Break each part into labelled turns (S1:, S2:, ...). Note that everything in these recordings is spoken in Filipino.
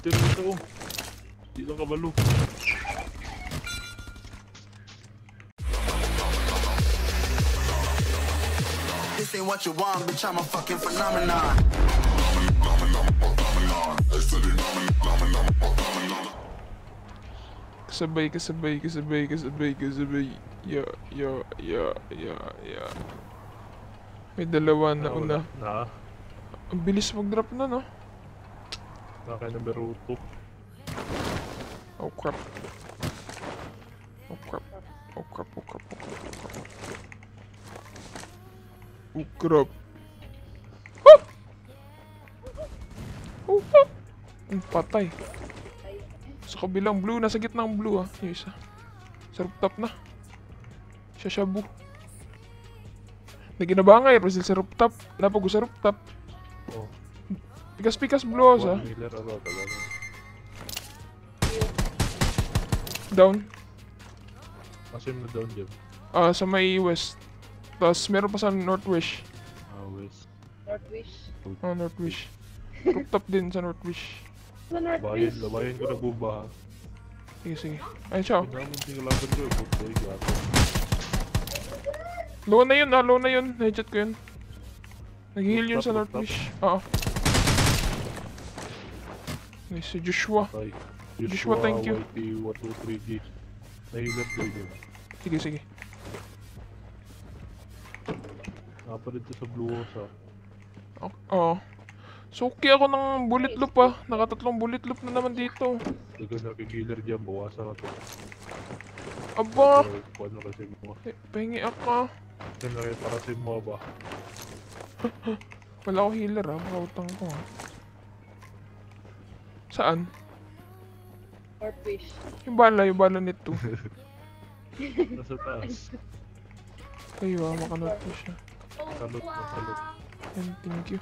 S1: Cheater dito ko. Di lang kabalo.
S2: This ain't what you want, bitch. I'm a fucking phenomenon.
S3: Kasabay, kasabay, kasabay, kasabay, kasabay. Ya, ya, ya, ya, ya. May dalawa na una.
S1: Na.
S3: Ang bilis mag-drop na, no?
S1: Naka number 2.
S3: Oh crap. Oh crap. Oh crap, oh crap, oh crap, oh crap. Oh crap. Ah! Oh, ah! Ang patay. Sa kabilang blue, nasa gitna ng blue ah. Yung isa. Sa rooftop na. Siya shabu. Naginabangay, Brazil sa rooftop. Napag sa rooftop. Pikas-pikas blue ah. Down.
S1: Kasi na down dyan.
S3: Ah, sa may west. Tapos meron pa sa northwest.
S1: Ah, west.
S4: Northwish.
S3: Oh, northwest. Rooftop din sa northwest.
S4: Sa
S1: Labayan,
S4: Northwish.
S1: labayan ko na buba.
S3: Sige, sige. Ayun siya. oh.
S1: Ko.
S3: Low na yun, ah. Low na yun. Headshot ko yun. Nag-heal yun sa northwest. Oo. Si Joshua.
S1: Tay.
S3: Joshua, thank you.
S1: YT, 123G. Nahilat ko yun.
S3: Sige, sige.
S1: Nakapalit ko sa Blue House ah.
S3: Oo. So, okay ako ng bullet loop ah. Nakatatlong bullet loop na naman dito.
S1: Pagka nakikiller dyan, bawasan ka to.
S3: Aba!
S1: Pero, Kung ano kasi mo.
S3: Eh, pahingi ako.
S1: Yan na rin para sa mo ba?
S3: Wala ako healer ah. Baka utang ko ah. Saan?
S4: Northwish.
S3: Yung bala, yung bala nito.
S1: Nasa taas.
S3: Kayo ah, makanot ko siya.
S1: Salot na salot.
S3: Yan, thank you.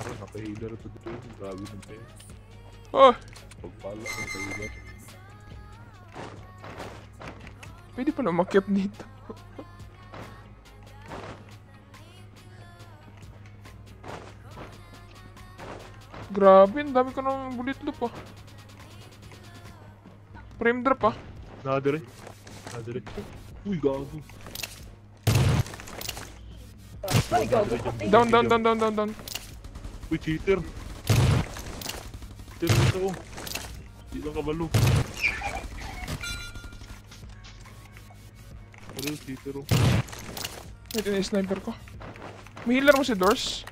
S1: Ako, naka-healer ito dito. Grabe ng tayo.
S3: Oh!
S1: Pagpala, naka-healer.
S3: Pwede pala umakyat dito. Grabe, ang dami ko ng bullet loop ah. Frame drop ah.
S1: Nakadiri. Nakadiri. Uy, gago.
S4: Ay, gago.
S3: Down, down, down, down, down, down.
S1: Uy, cheater. Cheater dito ko. Di lang kabalo. Ano yung cheater oh.
S3: Wait, yung sniper ko. May healer mo si Doors?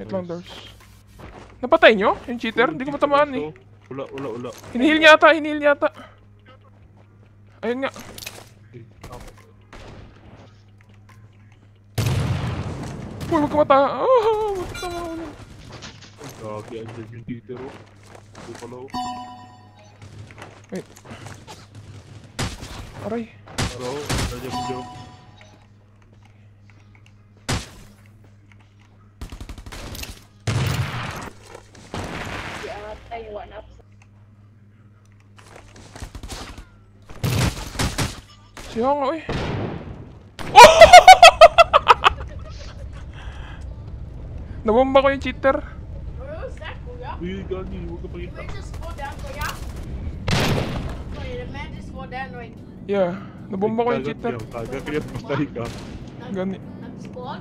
S3: Wait lang, Doors. Napatay nyo? Yung cheater? Hindi ko matamaan eh.
S1: Wala, wala, wala.
S3: Hinihil niya ata, hinihil niya ata. Ayun nga. Uy, huwag ka mata. Oh, huwag ka mata.
S1: Gagi, andyan yung cheater oh. Hindi pala oh.
S3: Wait. Aray.
S1: Oh, nandiyan mo
S3: Siya nga, uy. Nabomba ko yung cheater.
S5: Where's that, Kuya?
S1: Uy, gagi, huwag ka pakita.
S5: Man just fall down, Kuya. Kuya, the man just fall down right
S3: Yeah. Nabomba ko yung
S1: Kagat
S3: cheater.
S1: yan, Kagat kaya patay ka.
S3: Gani.
S5: nag-spawn.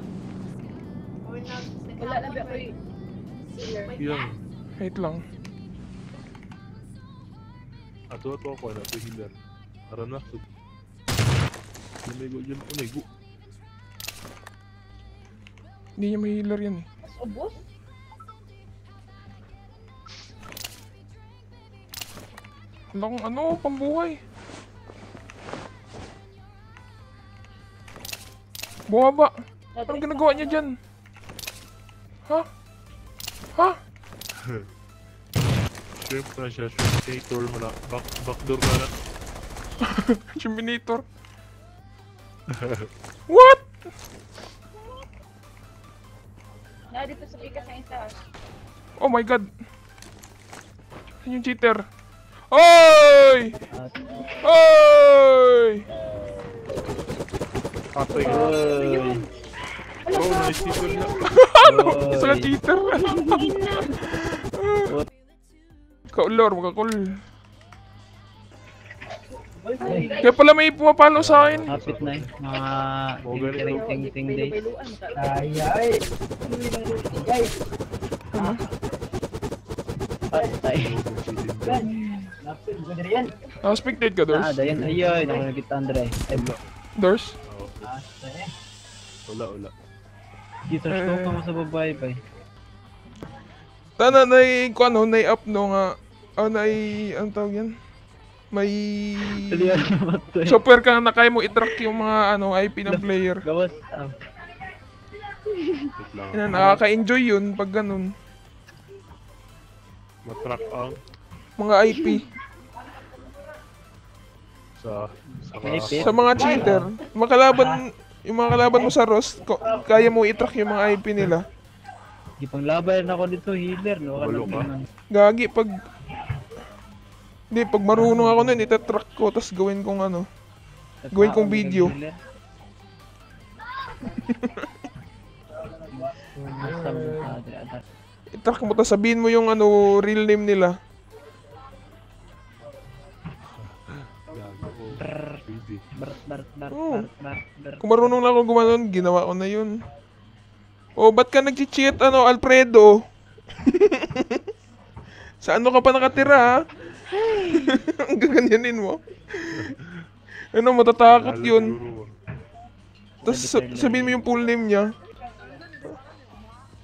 S5: Or nag
S4: Wala na ba ko yung sealer?
S5: Like
S1: Yan.
S5: that?
S3: Wait lang.
S1: Ato ato ako na to healer. Para na so. Lumigo dyan, umigo.
S3: Hindi niya may healer yan eh.
S4: Mas ubos?
S3: Wala kong ano, pambuhay. Bumaba. Anong ginagawa niya dyan? Ha? Ha?
S1: Shrimp na siya, shrimpator mo na. Back, backdoor ka na.
S3: Terminator. What?
S4: Na dito sa Pika sa Insta.
S3: Oh my god. Saan yung cheater? Oy! Oy!
S1: Patay ka. Oh, nice cheater na.
S3: Isa ka cheater. Kaulor, magkakul. Kaya pala may pumapalo sa akin.
S6: Hapit na eh. Mga
S1: Oh, ganito.
S6: ting ting ting days.
S4: Bailuan ta.
S6: Patay.
S3: Ah, spectate ka,
S6: Ah,
S3: Dors.
S6: dayan. Ayun, ako nakita Andre. Ay, bro.
S3: Dors.
S1: Wala, wala.
S6: Dito,
S3: Eh.
S6: stop mo sa babae pa eh.
S3: Tana na ko ano, na-up no nga. Ah, na ano tawag yan? May software ka na kaya mo i-track yung mga ano IP ng player.
S6: Gawas. ah.
S3: Yan, nakaka-enjoy yun pag ganun.
S1: Matrack ang
S3: Mga IP.
S1: sa... sa.
S3: Sa mga cheater, makalaban, yung mga kalaban mo sa Rust, ko- kaya mo i-track yung mga IP nila.
S6: Di pang laban ako dito, healer. No?
S3: Gagi pag Hindi, pag marunong ako nun, itatrack ko, tapos gawin kong ano. Gawin kong video. I-track mo, tapos sabihin mo yung ano, real name nila. Oh. Kung marunong na ako gumanon, ginawa ko na yun. Oh, ba't ka nag-cheat, ano, Alfredo? Sa ano ka pa nakatira, ha? Ang gaganyanin mo. Ano, matatakot yun. Tapos sa- sabihin mo yung full name niya.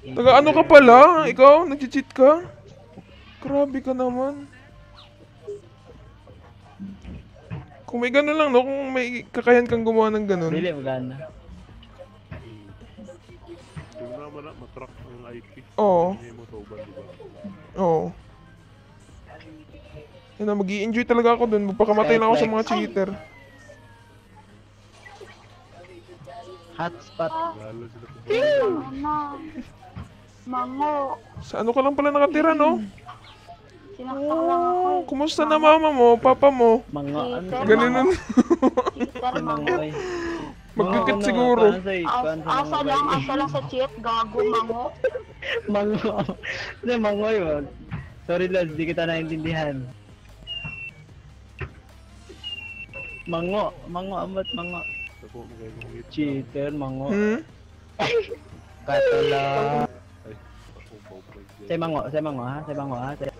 S3: Taga ano ka pala? Ikaw? Nag-cheat ka? Grabe ka naman. Kung may ganun lang, no? Kung may kakayahan kang gumawa ng ganun.
S6: Dili, magana.
S1: Tingnan naman na, matrack ang IP.
S3: Oo. Oo. Yun na, mag enjoy talaga ako dun. Magpakamatay lang ako sa mga cheater.
S6: Hotspot.
S7: Mama. Mango.
S3: Sa ano ka lang pala nakatira, no?
S7: Sinaksak lang ako.
S3: Oh, kumusta na mama mo, papa mo?
S6: Mga ano.
S3: Ganun
S6: Mga
S7: mango.
S6: ay.
S3: Magkikit siguro.
S7: As,
S6: Paano sa
S7: asa lang, asa lang sa chat. Gago, mango.
S6: Mango. Hindi, mango yun. Sorry, Lods, di kita naintindihan. Mango. Mango, amat, mango. Cheater, mango.
S3: Hmm?
S6: Katala.
S1: Ay, ako pa pa.
S6: Say mango, say mango ha, say mango ha. Say,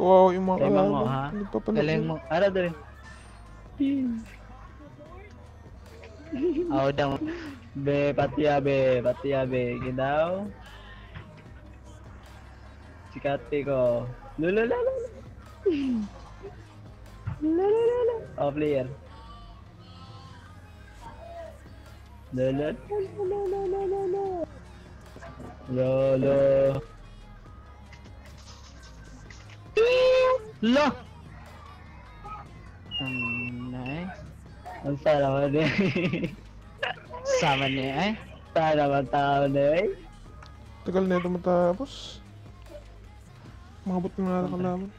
S3: Kawawa yung mga
S6: say mango ha. Galing mo. Ara dali. Aw daw. Be, patiya be, patiya be. Gidaw. Sikate ko. Lululala. Lululala. Oh, player. Lulul. Lolo. Lo! Ang nay. Ang sana man eh. Sama niya eh. Sana man tao na eh.
S3: Tagal na ito matapos. Makabot na nga kalaban.